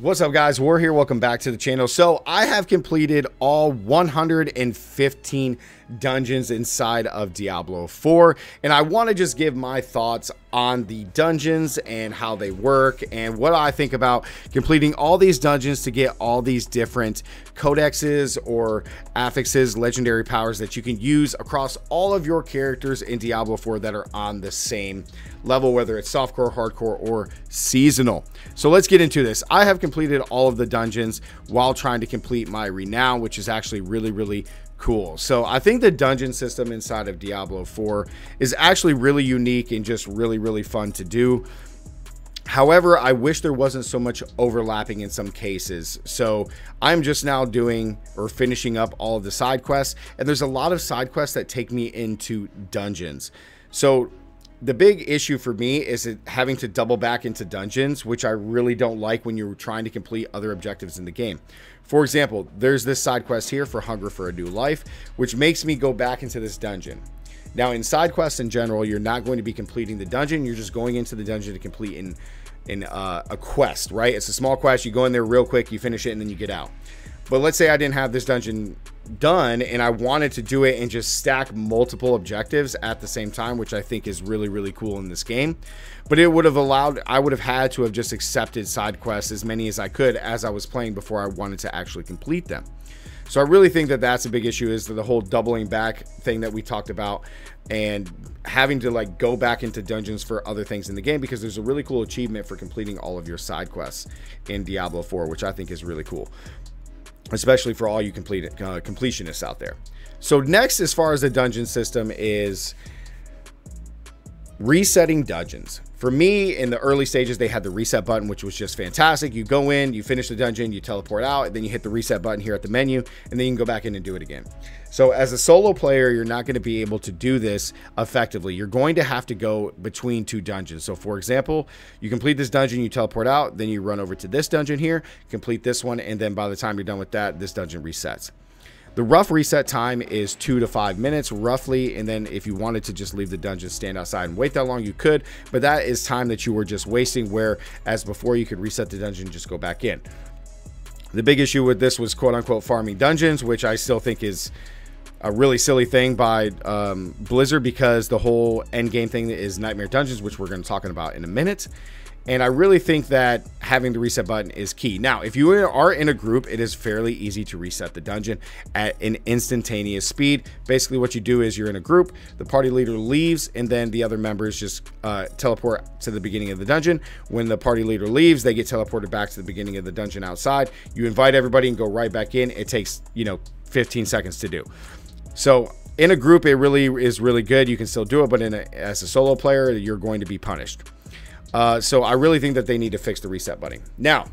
What's up guys, We're here, welcome back to the channel. So I have completed all 115 dungeons inside of Diablo 4 and I want to just give my thoughts on the dungeons and how they work and what I think about completing all these dungeons to get all these different codexes or affixes, legendary powers that you can use across all of your characters in Diablo 4 that are on the same level, whether it's softcore, hardcore, or seasonal. So let's get into this. I have completed all of the dungeons while trying to complete my renown, which is actually really, really cool. So I think the dungeon system inside of Diablo 4 is actually really unique and just really, really fun to do. However, I wish there wasn't so much overlapping in some cases. So I'm just now doing or finishing up all of the side quests, and there's a lot of side quests that take me into dungeons. So the big issue for me is having to double back into dungeons, which I really don't like when you're trying to complete other objectives in the game. For example, there's this side quest here for Hunger for a New Life, which makes me go back into this dungeon. Now, in side quests in general, you're not going to be completing the dungeon. You're just going into the dungeon to complete in, in uh, a quest, right? It's a small quest. You go in there real quick, you finish it, and then you get out. But let's say I didn't have this dungeon done and I wanted to do it and just stack multiple objectives at the same time, which I think is really, really cool in this game. But it would have allowed, I would have had to have just accepted side quests as many as I could as I was playing before I wanted to actually complete them. So I really think that that's a big issue is the whole doubling back thing that we talked about and having to like go back into dungeons for other things in the game because there's a really cool achievement for completing all of your side quests in Diablo 4, which I think is really cool especially for all you complete, uh, completionists out there. So next, as far as the dungeon system is resetting dungeons. For me, in the early stages, they had the reset button, which was just fantastic. You go in, you finish the dungeon, you teleport out, and then you hit the reset button here at the menu, and then you can go back in and do it again. So as a solo player, you're not going to be able to do this effectively. You're going to have to go between two dungeons. So for example, you complete this dungeon, you teleport out, then you run over to this dungeon here, complete this one, and then by the time you're done with that, this dungeon resets. The rough reset time is two to five minutes roughly. And then if you wanted to just leave the dungeon, stand outside and wait that long, you could. But that is time that you were just wasting, whereas before you could reset the dungeon, just go back in. The big issue with this was quote unquote farming dungeons, which I still think is a really silly thing by um, Blizzard because the whole end game thing is Nightmare Dungeons, which we're going to talk about in a minute. And I really think that having the reset button is key. Now, if you are in a group, it is fairly easy to reset the dungeon at an instantaneous speed. Basically, what you do is you're in a group, the party leader leaves, and then the other members just uh, teleport to the beginning of the dungeon. When the party leader leaves, they get teleported back to the beginning of the dungeon outside. You invite everybody and go right back in. It takes, you know, 15 seconds to do. So in a group, it really is really good. You can still do it, but in a, as a solo player, you're going to be punished. Uh, so I really think that they need to fix the reset button. Now,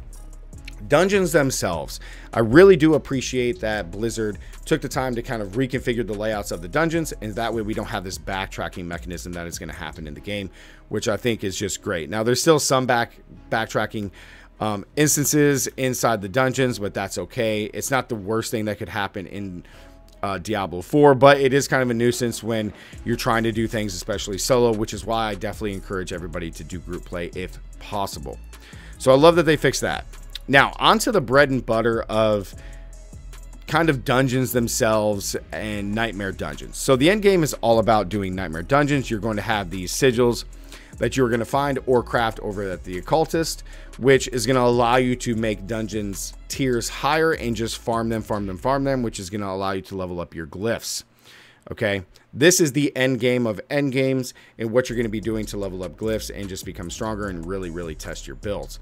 dungeons themselves. I really do appreciate that Blizzard took the time to kind of reconfigure the layouts of the dungeons, and that way we don't have this backtracking mechanism that is going to happen in the game, which I think is just great. Now, there's still some back backtracking um, instances inside the dungeons, but that's okay. It's not the worst thing that could happen in uh, Diablo 4, but it is kind of a nuisance when you're trying to do things, especially solo, which is why I definitely encourage everybody to do group play if possible. So I love that they fixed that. Now, onto the bread and butter of kind of dungeons themselves and nightmare dungeons. So the end game is all about doing nightmare dungeons. You're going to have these sigils that you're going to find or craft over at the occultist, which is going to allow you to make dungeons tiers higher and just farm them, farm them, farm them, which is going to allow you to level up your glyphs. Okay, this is the end game of end games and what you're going to be doing to level up glyphs and just become stronger and really, really test your builds.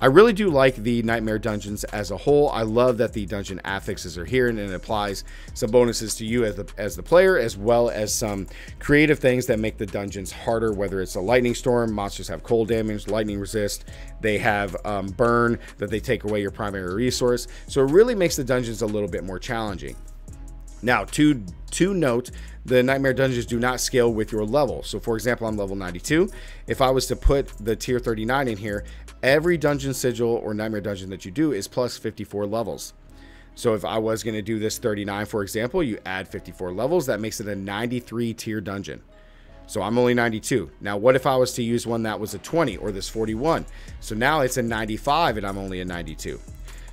I really do like the Nightmare Dungeons as a whole. I love that the dungeon affixes are here and it applies some bonuses to you as the, as the player, as well as some creative things that make the dungeons harder, whether it's a lightning storm, monsters have cold damage, lightning resist, they have um, burn, that they take away your primary resource. So it really makes the dungeons a little bit more challenging. Now, to, to note, the Nightmare Dungeons do not scale with your level. So, for example, I'm level 92. If I was to put the tier 39 in here, every dungeon sigil or Nightmare Dungeon that you do is plus 54 levels. So, if I was going to do this 39, for example, you add 54 levels, that makes it a 93 tier dungeon. So I'm only 92. Now, what if I was to use one that was a 20 or this 41? So now it's a 95 and I'm only a 92.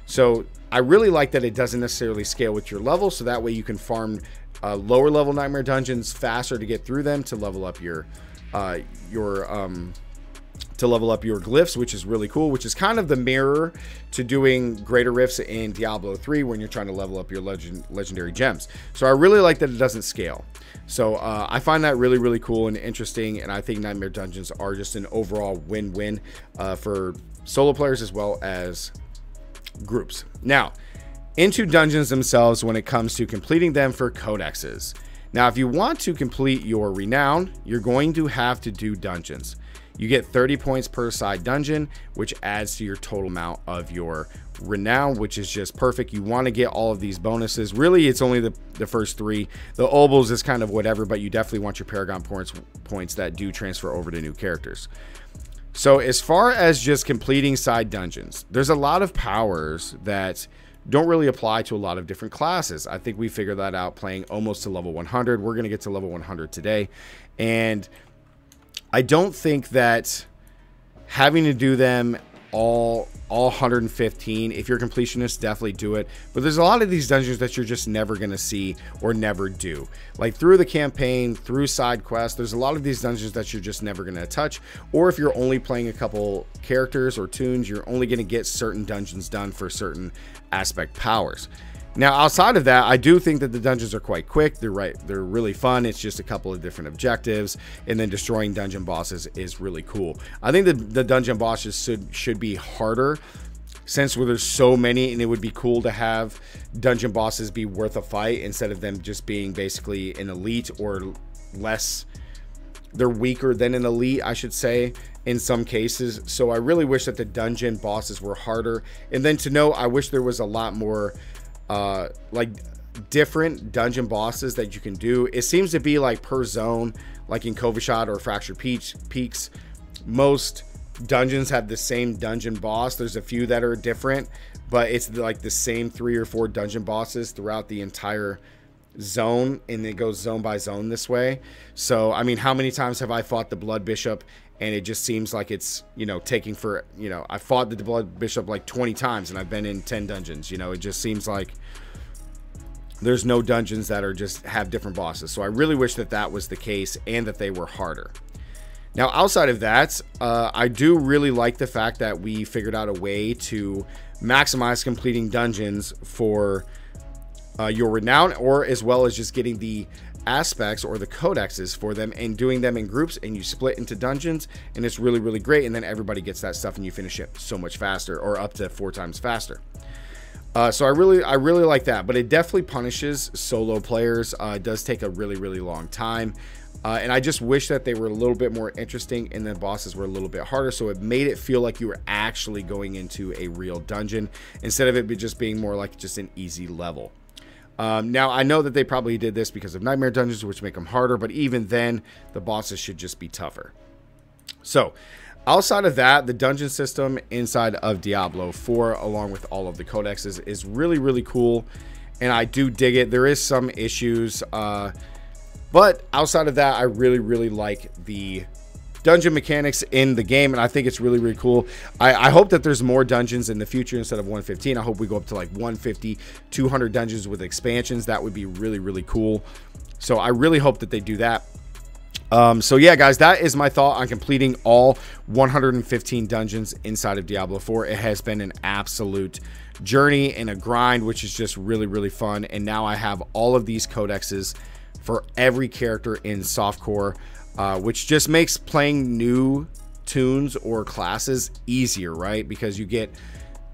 So I really like that it doesn't necessarily scale with your level. So that way you can farm uh, lower level Nightmare Dungeons faster to get through them to level up your, uh, your, um, to level up your glyphs, which is really cool, which is kind of the mirror to doing greater rifts in Diablo 3 when you're trying to level up your legend, legendary gems. So I really like that it doesn't scale. So uh, I find that really, really cool and interesting. And I think Nightmare Dungeons are just an overall win-win uh, for solo players as well as groups. Now, into dungeons themselves when it comes to completing them for codexes. Now, if you want to complete your renown, you're going to have to do dungeons. You get 30 points per side dungeon, which adds to your total amount of your renown, which is just perfect. You want to get all of these bonuses. Really, it's only the, the first three. The obols is kind of whatever, but you definitely want your paragon points points that do transfer over to new characters. So as far as just completing side dungeons, there's a lot of powers that don't really apply to a lot of different classes. I think we figured that out playing almost to level 100. We're going to get to level 100 today. And I don't think that having to do them all all 115 if you're completionist definitely do it. But there's a lot of these dungeons that you're just never going to see or never do. Like through the campaign through side quests there's a lot of these dungeons that you're just never going to touch. Or if you're only playing a couple characters or toons you're only going to get certain dungeons done for certain aspect powers now, outside of that, I do think that the dungeons are quite quick. They're right. They're really fun. It's just a couple of different objectives, and then destroying dungeon bosses is really cool. I think the dungeon bosses should should be harder since where there's so many and it would be cool to have dungeon bosses be worth a fight instead of them just being basically an elite or less they're weaker than an elite i should say in some cases so i really wish that the dungeon bosses were harder and then to know i wish there was a lot more uh, like different dungeon bosses that you can do. It seems to be like per zone, like in Kyovashad or Fractured Peach, Peaks. Most dungeons have the same dungeon boss. There's a few that are different, but it's like the same three or four dungeon bosses throughout the entire zone, and it goes zone by zone this way. So, I mean, how many times have I fought the Blood Bishop? And it just seems like it's, you know, taking for, you know, I fought the Blood Bishop like 20 times and I've been in 10 dungeons. You know, it just seems like there's no dungeons that are just have different bosses. So I really wish that that was the case and that they were harder. Now, outside of that, uh, I do really like the fact that we figured out a way to maximize completing dungeons for uh, your renown, or as well as just getting the aspects or the codexes for them and doing them in groups and you split into dungeons and it's really really great and then everybody gets that stuff and you finish it so much faster or up to four times faster uh, so I really, I really like that, but it definitely punishes solo players. Uh, it does take a really, really long time. Uh, and I just wish that they were a little bit more interesting and the bosses were a little bit harder. So it made it feel like you were actually going into a real dungeon instead of it just being more like just an easy level. Um, now, I know that they probably did this because of Nightmare Dungeons, which make them harder, but even then, the bosses should just be tougher. So, Outside of that, the dungeon system inside of Diablo 4, along with all of the codexes, is really, really cool. And I do dig it. There is some issues. Uh, but outside of that, I really, really like the dungeon mechanics in the game. And I think it's really, really cool. I, I hope that there's more dungeons in the future instead of 115. I hope we go up to like 150, 200 dungeons with expansions. That would be really, really cool. So I really hope that they do that. Um, so yeah, guys, that is my thought on completing all 115 dungeons inside of Diablo 4. It has been an absolute journey and a grind, which is just really, really fun. And now I have all of these codexes for every character in softcore, uh, which just makes playing new toons or classes easier, right? Because you get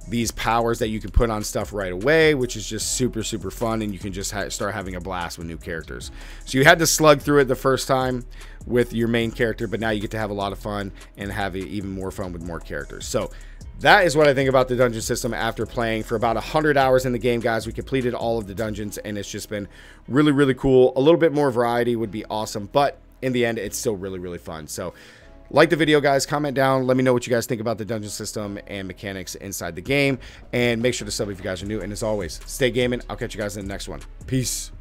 these powers that you can put on stuff right away, which is just super, super fun. And you can just ha start having a blast with new characters. So you had to slug through it the first time with your main character, but now you get to have a lot of fun and have even more fun with more characters. So that is what I think about the dungeon system after playing for about 100 hours in the game, guys. We completed all of the dungeons, and it's just been really, really cool. A little bit more variety would be awesome, but in the end, it's still really, really fun. So like the video, guys. Comment down. Let me know what you guys think about the dungeon system and mechanics inside the game. And make sure to sub if you guys are new. And as always, stay gaming. I'll catch you guys in the next one. Peace.